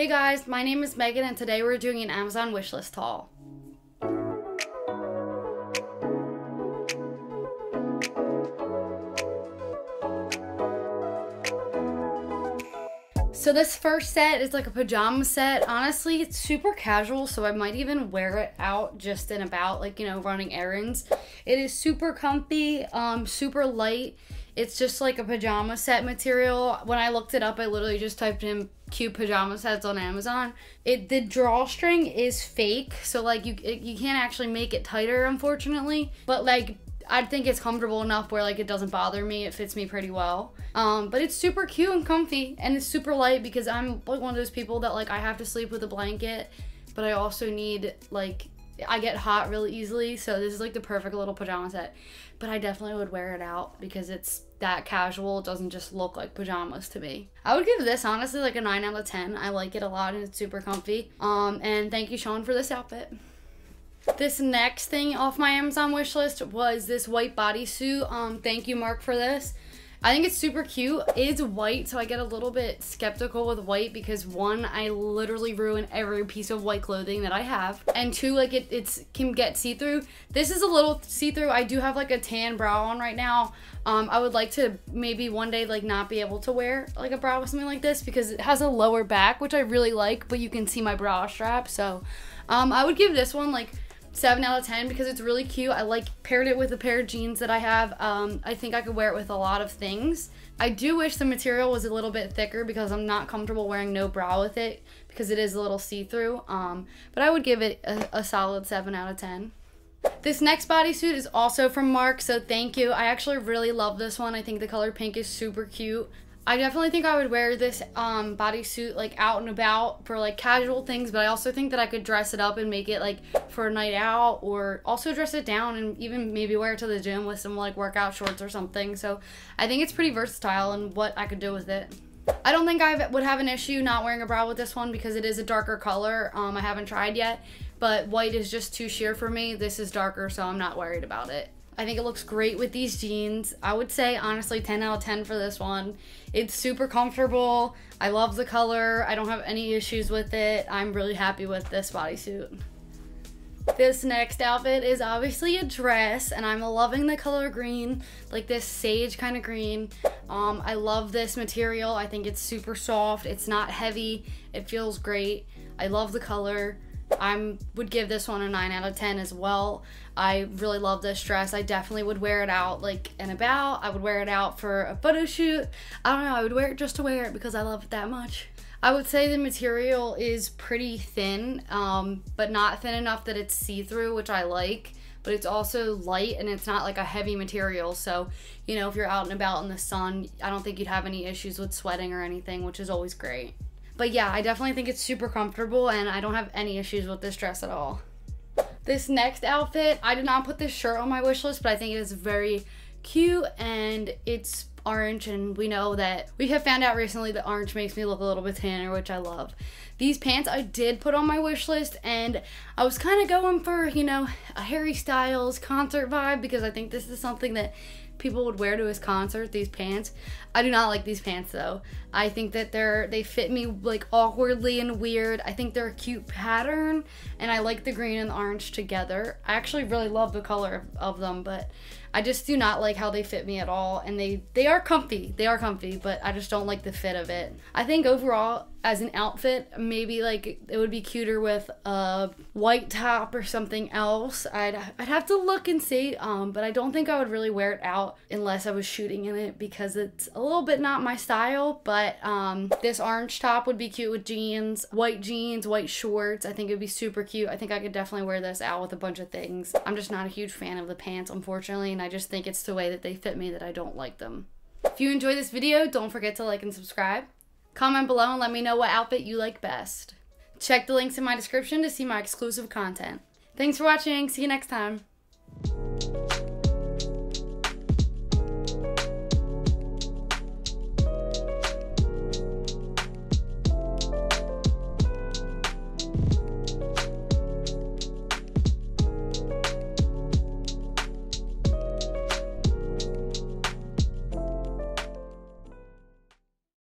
Hey guys, my name is Megan and today we're doing an Amazon wishlist haul. So this first set is like a pajama set. Honestly, it's super casual, so I might even wear it out just and about, like, you know, running errands. It is super comfy, um, super light. It's just like a pajama set material. When I looked it up, I literally just typed in cute pajama sets on Amazon. It the drawstring is fake, so like you you can't actually make it tighter, unfortunately. But like I think it's comfortable enough where like it doesn't bother me. It fits me pretty well. Um, but it's super cute and comfy, and it's super light because I'm like one of those people that like I have to sleep with a blanket, but I also need like I get hot really easily, so this is like the perfect little pajama set. But I definitely would wear it out because it's that casual. It doesn't just look like pajamas to me. I would give this honestly like a 9 out of 10. I like it a lot and it's super comfy. Um, and thank you, Sean, for this outfit. This next thing off my Amazon wish list was this white bodysuit. Um, thank you, Mark, for this. I think it's super cute. It's white, so I get a little bit skeptical with white because one, I literally ruin every piece of white clothing that I have, and two, like it it's can get see through. This is a little see through. I do have like a tan bra on right now. Um, I would like to maybe one day like not be able to wear like a bra with something like this because it has a lower back, which I really like, but you can see my bra strap. So, um, I would give this one like 7 out of 10 because it's really cute. I like paired it with a pair of jeans that I have. Um, I think I could wear it with a lot of things. I do wish the material was a little bit thicker because I'm not comfortable wearing no bra with it because it is a little see-through. Um, but I would give it a, a solid 7 out of 10. This next bodysuit is also from Mark, so thank you. I actually really love this one. I think the color pink is super cute. I definitely think I would wear this um, bodysuit like out and about for like casual things, but I also think that I could dress it up and make it like for a night out or also dress it down and even maybe wear it to the gym with some like workout shorts or something. So I think it's pretty versatile and what I could do with it. I don't think I would have an issue not wearing a bra with this one because it is a darker color. Um, I haven't tried yet, but white is just too sheer for me. This is darker, so I'm not worried about it. I think it looks great with these jeans. I would say honestly 10 out of 10 for this one. It's super comfortable. I love the color. I don't have any issues with it. I'm really happy with this bodysuit. This next outfit is obviously a dress and I'm loving the color green, like this sage kind of green. Um, I love this material. I think it's super soft. It's not heavy. It feels great. I love the color. I would give this one a 9 out of 10 as well. I really love this dress. I definitely would wear it out like and about. I would wear it out for a photo shoot. I don't know, I would wear it just to wear it because I love it that much. I would say the material is pretty thin, um, but not thin enough that it's see-through, which I like. But it's also light and it's not like a heavy material. So, you know, if you're out and about in the sun, I don't think you'd have any issues with sweating or anything, which is always great. But yeah, I definitely think it's super comfortable and I don't have any issues with this dress at all. This next outfit, I did not put this shirt on my wish list, but I think it is very cute and it's orange and we know that we have found out recently that orange makes me look a little bit tanner which I love. These pants I did put on my wish list and I was kind of going for you know a Harry Styles concert vibe because I think this is something that people would wear to his concert these pants i do not like these pants though i think that they're they fit me like awkwardly and weird i think they're a cute pattern and i like the green and the orange together i actually really love the color of them but I just do not like how they fit me at all and they they are comfy. They are comfy, but I just don't like the fit of it. I think overall as an outfit, maybe like it would be cuter with a white top or something else. I'd I'd have to look and see um but I don't think I would really wear it out unless I was shooting in it because it's a little bit not my style, but um this orange top would be cute with jeans, white jeans, white shorts. I think it would be super cute. I think I could definitely wear this out with a bunch of things. I'm just not a huge fan of the pants unfortunately and I just think it's the way that they fit me that I don't like them. If you enjoyed this video, don't forget to like and subscribe. Comment below and let me know what outfit you like best. Check the links in my description to see my exclusive content. Thanks for watching. See you next time.